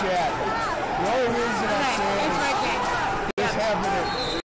chat.